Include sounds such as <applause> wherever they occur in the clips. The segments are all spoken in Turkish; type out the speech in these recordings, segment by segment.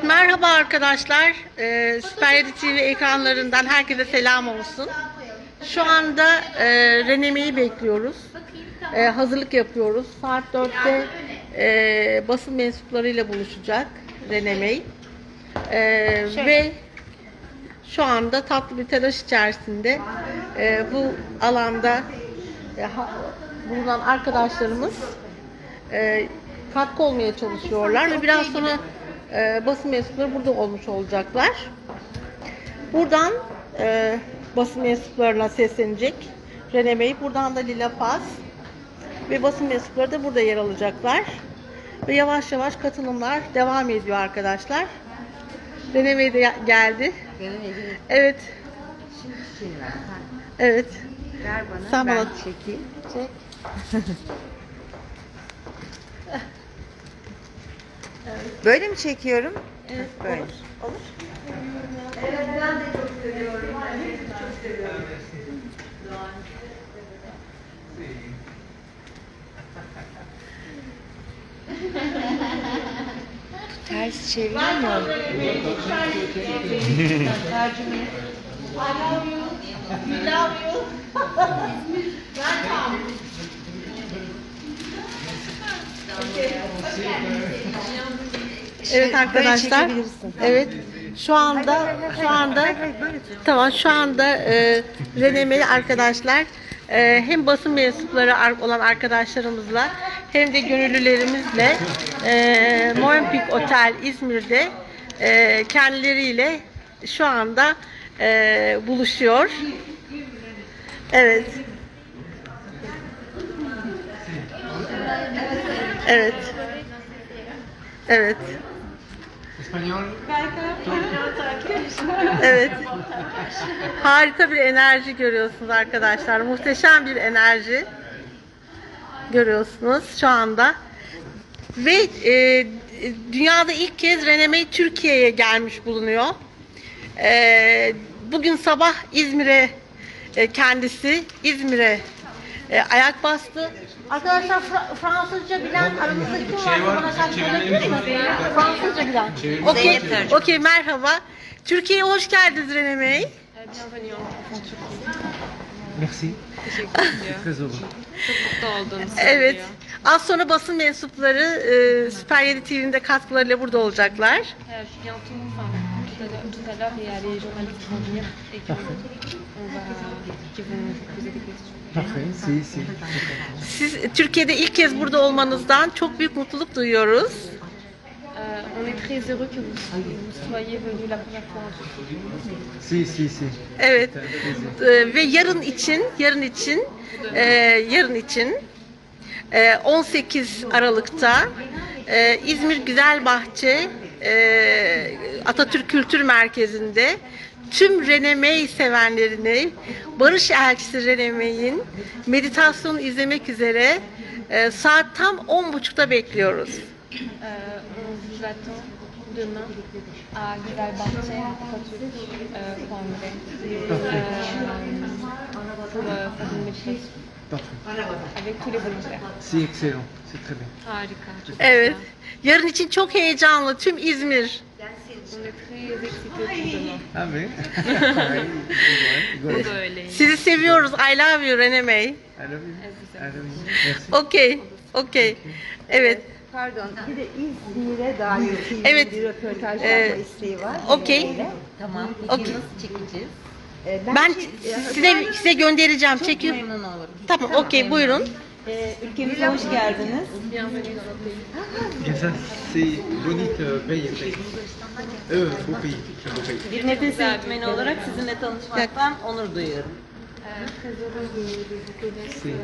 Merhaba arkadaşlar. Ee, Süper 7 TV ekranlarından herkese selam olsun. Şu anda e, Reneme'yi bekliyoruz. E, hazırlık yapıyoruz. Saat 4'te e, basın mensuplarıyla buluşacak Renemey. E, ve şu anda tatlı bir telaş içerisinde e, bu alanda e, ha- bulunan arkadaşlarımız e, katkı olmaya çalışıyorlar ve biraz sonra e, basın mensupları burada olmuş olacaklar. Buradan e, basın mensuplarına seslenecek Rene Bey, buradan da Lila Paz ve basın mensupları da burada yer alacaklar. Ve yavaş yavaş katılımlar devam ediyor arkadaşlar. Rene Bey de geldi. Evet. Ha, evet. ver bana. Sen ben bana- çekeyim. Çek. <laughs> Böyle mi çekiyorum? Evet, Böyle. olur. Olur. Evet, ben de çok seviyorum. Ben de çok seviyorum. Ters çeviriyor mu? Tercüme. I love you. We love you. Welcome. Evet arkadaşlar. Evet. Şu anda şu anda tamam şu anda e, Renemeli arkadaşlar e, hem basın mensupları ar- olan arkadaşlarımızla hem de gönüllülerimizle e, Movenpick Otel İzmir'de e, kendileriyle şu anda e, buluşuyor. Evet. Evet. Evet. Español. Evet. Harika bir enerji görüyorsunuz arkadaşlar. Muhteşem bir enerji görüyorsunuz şu anda. Ve e, dünyada ilk kez Renemey Türkiye'ye gelmiş bulunuyor. E, bugün sabah İzmir'e e, kendisi İzmir'e e, ayak bastı. Arkadaşlar Fra- Fransızca bilen aramızda kim var? Şey var, Bana söyleyebilir mi? Fransızca bilen. Okey, okey merhaba. Türkiye'ye hoş geldiniz Rene Bey. Merci. Très heureux. mutlu olduğunu Evet. söylüyor. Az sonra basın mensupları e, Süper 7 TV'nin de katkılarıyla burada olacaklar. Euh, bientôt, enfin, tout à l'heure, tout à l'heure, il y a les journalistes qui vont venir et qui, on va, qui vont Siz Türkiye'de ilk kez burada olmanızdan çok büyük mutluluk duyuyoruz. Euh, on est très heureux que vous, vous soyez venu la première fois en Turquie. Si, si, si. Evet. E, ve yarın için, yarın için, e, yarın için e, 18 Aralık'ta e, İzmir Güzelbahçe e, Atatürk Kültür Merkezi'nde tüm Renemey sevenlerini Barış Elçisi Renemey'in meditasyonu izlemek üzere e, saat tam 10.30'da bekliyoruz. Euh, on vous attend demain à Güzelbahçe, Atatürk, euh, Congrès, euh, pour euh, faire une méditation Parfait. avec tous les volontaires. Si, excellent. C'est très bien. Harika. çok Evet. Yarın için çok heyecanlı tüm İzmir. Bu da öyleymiş. Sizi seviyoruz. I love you Renemey. I love you. I love you. Merci. Okey. Okey. Evet. Pardon. Bir de İzmir'e dair Evet. bir röportaj Ee, isteği var. okey. Tamam. Okey. Nasıl çekeceğiz? Ee, Ben size size göndereceğim. Çok Çekiyor. memnun olurum. Tamam, okey. Buyurun. E, ülkemize hoş geldiniz. Pays. Ça, c'est bonite veille après. Euh, beau pays. Un beau pays. Bir nefes eğitmeni olarak sizinle tanışmaktan onur duyuyorum. Très. C'est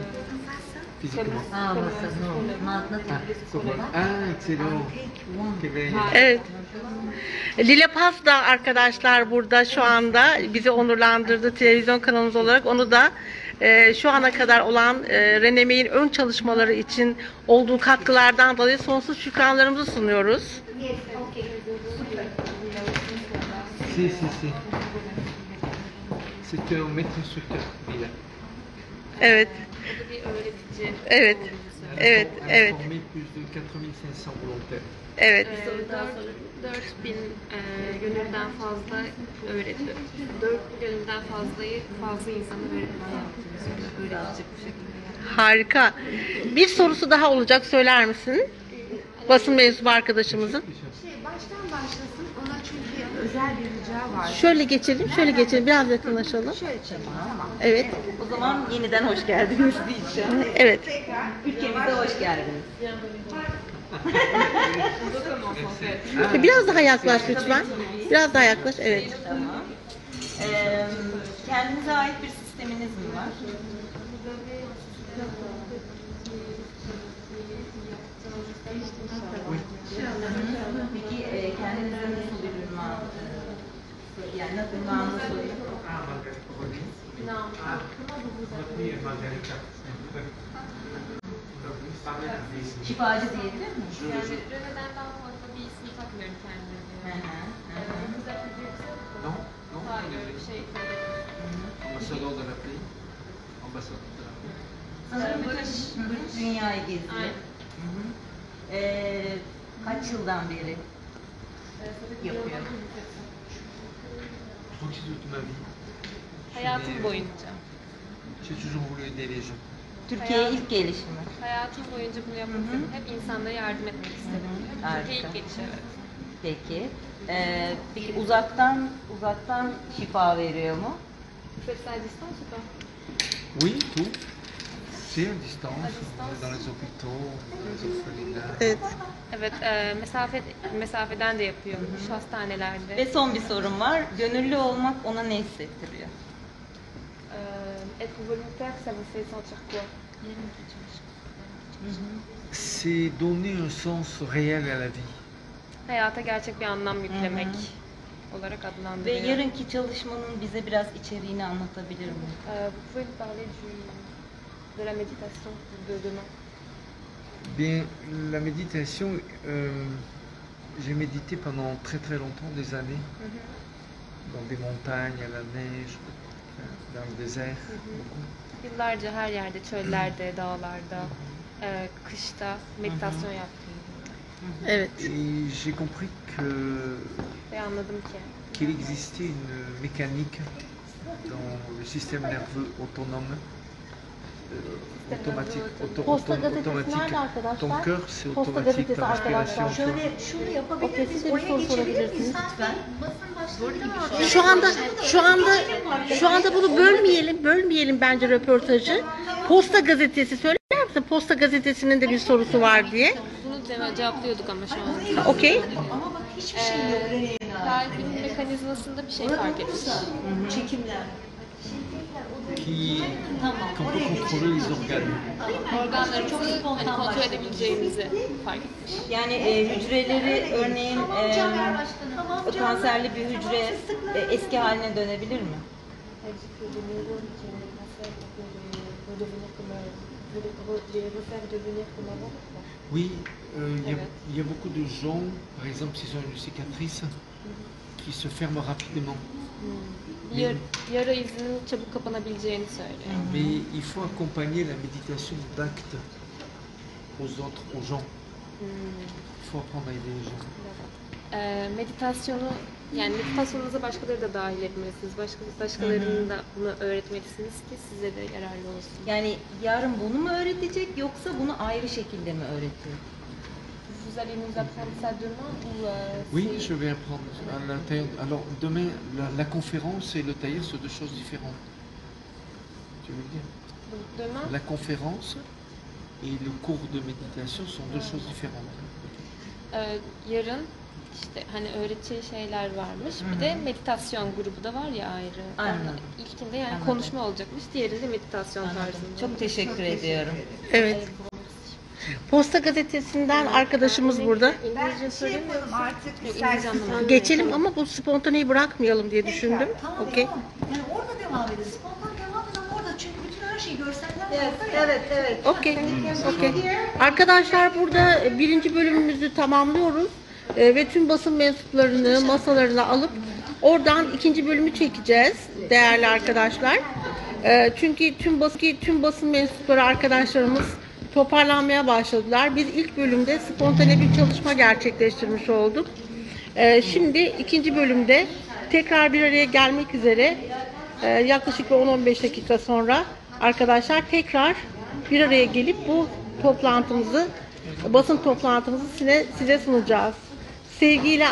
euh, physiquement. Aa, masa, no, maintenant. Ah, Ah, excellent. Evet. Lila Paz da arkadaşlar burada şu anda bizi onurlandırdı televizyon kanalımız olarak. Onu da e, şu ana kadar olan e, Renemey'in ön çalışmaları için olduğu katkılardan dolayı sonsuz şükranlarımızı sunuyoruz. Si, si, si. C'est un maître instructeur, Lila. Evet. O da bir öğretici. Evet. Evet, evet. formé plus de 4500 volontaires. Evet. Ee, 4000 e, gönülden fazla öğretiyor. 4 gönülden fazlayı fazla insana yaptığımız öğretecek bu şekilde. Harika. Bir sorusu daha olacak söyler misin? Basın mensubu arkadaşımızın. Şey baştan başlasın ona çünkü özel bir rica var. Şöyle geçelim, şöyle geçelim. Biraz yakınlaşalım. Şöyle çekin tamam. Evet. O zaman yeniden hoş geldiniz diyeceğim. Evet. Ülkemize hoş geldiniz. Biraz daha yaklaş lütfen. Biraz daha yaklaş. Evet. Tamam. Ee, kendinize ait bir sisteminiz mi var? Peki e, kendinize nasıl bir ünvan? Yani nasıl ünvanını sorayım? Ah, Margarita. Ah, Margarita. Şifacı diyebilir miyim? Yani Rene'den daha fazla bir isim takmıyorum kendime. Hı hı, hı hı. Güzel bir isim. Non, non, Hayır öyle şey. ambassadeur de la pays. Ambassadeur de la pays. Sanırım bütün, bütün dünyayı geziyor. Aynen. Hı hı. Ee, kaç yıldan beri yapıyor? Ma vie. Hayatım boyunca. Voulu aider les gens. Türkiye'ye ilk gelişimi. Hayatım boyunca bunu yapmak istedim. Hep insanlara yardım etmek istedim. Harika. Türkiye ilk geliş evet. Peki. Ee, peki uzaktan uzaktan şifa veriyor mu? Faites ça à distance ou pas Oui, tout. C'est à distance. Dans les hôpitaux, les orphelinats. Evet. Evet, e, mesafe mesafeden de yapıyormuş hastanelerde. Ve son bir sorum var. Gönüllü olmak ona ne hissettiriyor? E, être volontaire, ça vous fait sentir quoi C'est donner un sens réel à la vie. Hayata gerçek bir anlam yüklemek Hı olarak Ve adlandırıyor. yarınki çalışmanın bize biraz içeriğini anlatabilir mi? E, vous pouvez nous parler du, de la méditation de demain Bien, la méditation, euh, j'ai médité pendant très très longtemps, des années, hı. dans des montagnes, à la neige, dans le désert. beaucoup. Yıllarca her yerde, çöllerde, dağlarda, e, kışta meditasyon yaptım. Evet. Et j'ai compris que qu'il existait une mécanique dans le système nerveux autonome, auto- Posta gazetesi nerede arkadaşlar? Ton cœur, c'est Posta automatique, gazetesi ta respiration. arkadaşlar. Şöyle şunu yapabilir miyiz? Oraya soru geçebilir sorabilirsiniz. miyiz? Lütfen. Basın başlığında Şu anda şu anda şu anda bunu bölmeyelim, bölmeyelim bence röportajı. Posta gazetesi söyler misin? Posta gazetesinin de bir sorusu var diye. bunu ceva- cevaplıyorduk ama şu an. Okey. Ama bak hiçbir şey yok. Ee, kalbin mekanizmasında bir şey fark etmiş. Çekimler. Qui, qu'on peut contrôler les organes. Organları çok hani kontrol edebileceğimizi fark etmiş. Yani e, hücreleri örneğin e, kanserli bir hücre e, eski haline dönebilir mi? Oui, euh, il y, a- il y a beaucoup de gens, par exemple, s'ils ont une cicatrice, qui se ferment rapidement. Yar, yara izinin çabuk kapanabileceğini söylüyor. Mais il faut accompagner la méditation d'actes aux autres, aux gens. Il faut apprendre à aider les gens. Ee, meditasyonu yani meditasyonunuza başkaları da dahil etmelisiniz. Başka, başkalarının da bunu öğretmelisiniz ki size de yararlı olsun. Yani yarın bunu mu öğretecek yoksa bunu ayrı şekilde mi öğretiyor? Vous allez nous apprendre ça demain ou euh, Oui, je vais apprendre à. Alors, demain, la, la conférence et le tailleur sont deux choses différentes. Tu veux dire Donc demain La conférence et le cours de méditation sont deux choses différentes. Ee, yarın işte hani öğreteceği şeyler varmış. Bir de meditasyon grubu da var ya ayrı. Anladım. İlkinde yani Anladım. konuşma olacakmış. Diğerinde meditasyon tarzında. Çok teşekkür ediyorum. Evet. Posta gazetesinden arkadaşımız burada. İngilizce Şey yapalım artık. Geçelim ama bu spontaneyi bırakmayalım diye düşündüm. Tamam Okey. tamam. Yani orada devam edin. Spontan devam edin orada. Çünkü bütün her şey görseller orada ya. Evet, evet. Okey. Okey. Arkadaşlar burada birinci bölümümüzü tamamlıyoruz. Ee, ve tüm basın mensuplarını masalarına alıp oradan ikinci bölümü çekeceğiz değerli arkadaşlar. Ee, çünkü tüm basın tüm basın mensupları arkadaşlarımız toparlanmaya başladılar. Biz ilk bölümde spontane bir çalışma gerçekleştirmiş olduk. Ee, şimdi ikinci bölümde tekrar bir araya gelmek üzere e, yaklaşık bir 10-15 dakika sonra arkadaşlar tekrar bir araya gelip bu toplantımızı, basın toplantımızı size, size sunacağız. Sevgiyle